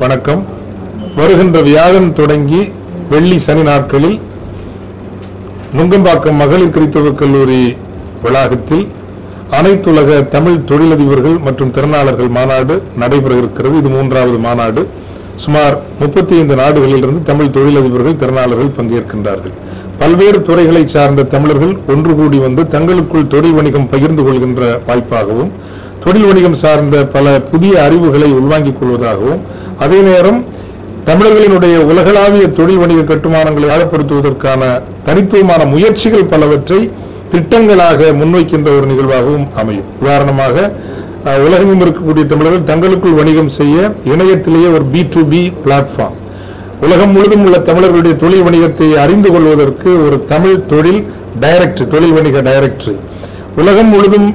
வணக்கம். வருகின்ற வியாழன் தொடங்கி வெள்ளி சனி நாட்களில் நுங்கம்பாக்கம் மகளிர் கிறித்தவ கல்லூரி வளாகத்தில் அனைத்துலக தமிழ் தொழிலதிபர்கள் மற்றும் திறனாளர்கள் மாநாடு நடைபெற இருக்கிறது இது மூன்றாவது மாநாடு. சுமார் முப்பத்தி ஐந்து நாடுகளிலிருந்து தமிழ் தொழிலதிபர்கள் திறனாளர்கள் பங்கேற்கின்றார்கள். பல்வேறு துறைகளை சார்ந்த தமிழர்கள் ஒன்று கூடி வந்து தங்களுக்குள் தொழில் வணிகம் பகிர்ந்து கொள்கின்ற வாய்ப்பாகவும் தொழில் வணிகம் சார்ந்த பல புதிய அறிவுகளை உள்வாங்கிக் கொள்வதாகவும் அதே நேரம் தமிழர்களினுடைய உலகளாவிய தொழில் வணிக கட்டுமானங்களை ஆழப்படுத்துவதற்கான தனித்துவமான முயற்சிகள் பலவற்றை திட்டங்களாக முன்வைக்கின்ற ஒரு நிகழ்வாகவும் அமையும். உதாரணமாக உலகமும் இருக்கக்கூடிய தமிழர்கள் தங்களுக்குள் வணிகம் செய்ய இணையத்திலேயே ஒரு பி டு பி பிளாட்ஃபார்ம் உலகம் முழுதும் உள்ள தமிழர்களுடைய தொழில் வணிகத்தை அறிந்து கொள்வதற்கு ஒரு தமிழ் தொழில் டைரக்டர் தொழில் வணிக டைரக்டரி உலகம் முழுதும்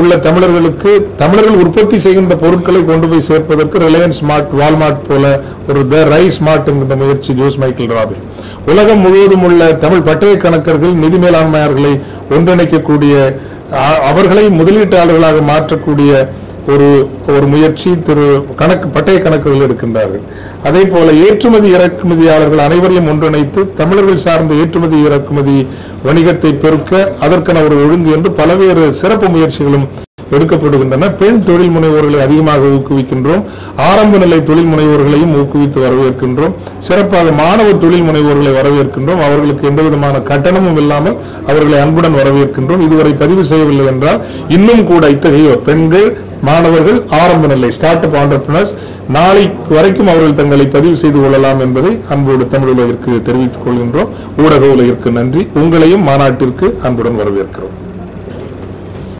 உள்ள தமிழர்களுக்கு தமிழர்கள் உற்பத்தி செய்கின்ற பொருட்களை கொண்டு போய் சேர்ப்பதற்கு ரிலையன்ஸ் ஸ்மார்ட் வால்மார்ட் போல ஒரு த ரை ஸ்மார்ட் என்கின்ற முயற்சி ஜோஸ் மைக்கேல் ராபின் உலகம் முழுவதும் உள்ள தமிழ் பட்டய கணக்கர்கள் நிதி மேலாண்மையாளர்களை ஒன்றிணைக்கக்கூடிய அவர்களை முதலீட்டாளர்களாக மாற்றக்கூடிய ஒரு ஒரு முயற்சி திரு கணக்கு பட்டய கணக்குகள் எடுக்கின்றார்கள். அதே போல ஏற்றுமதி இறக்குமதியாளர்கள் அனைவரையும் ஒன்றிணைத்து தமிழர்கள் சார்ந்த ஏற்றுமதி இறக்குமதி வணிகத்தை பெருக்க அதற்கான ஒரு ஒழுங்கு என்று பல்வேறு சிறப்பு முயற்சிகளும் எடுக்கப்படுகின்றன. பெண் தொழில் முனைவோர்களை அதிகமாக ஊக்குவிக்கின்றோம். ஆரம்ப நிலை தொழில் முனைவோர்களையும் ஊக்குவித்து வரவேற்கின்றோம். சிறப்பாக மாணவ தொழில் முனைவோர்களை வரவேற்கின்றோம். அவர்களுக்கு எந்த விதமான கட்டணமும் இல்லாமல் அவர்களை அன்புடன் வரவேற்கின்றோம். இதுவரை பதிவு செய்யவில்லை என்றால் இன்னும் கூட இத்தகைய பெண்கள் மாணவர்கள் ஆரம்ப நிலை ஸ்டார்ட் அப் ஆண்டர்பிரினர்ஸ் நாளை வரைக்கும் அவர்கள் தங்களை பதிவு செய்து கொள்ளலாம் என்பதை அன்போடு தமிழ் உலகிற்கு தெரிவித்துக் கொள்கின்றோம். ஊடக உலகிற்கு நன்றி. உங்களையும் மாநாட்டிற்கு அன்புடன் வரவேற்கிறோம்.